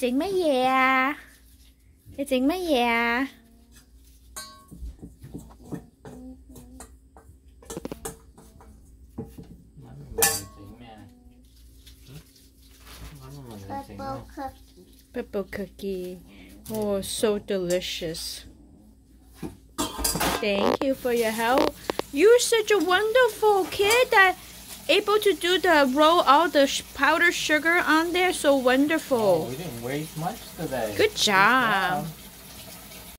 It's mấy về à? Chị mấy? Purple cookie. Purple cookie. Oh, so delicious. Thank you for your help. You're such a wonderful kid that able to do the roll all the sh- powdered sugar on there. So Oh, wonderful. we didn't waste much today. Good job. job.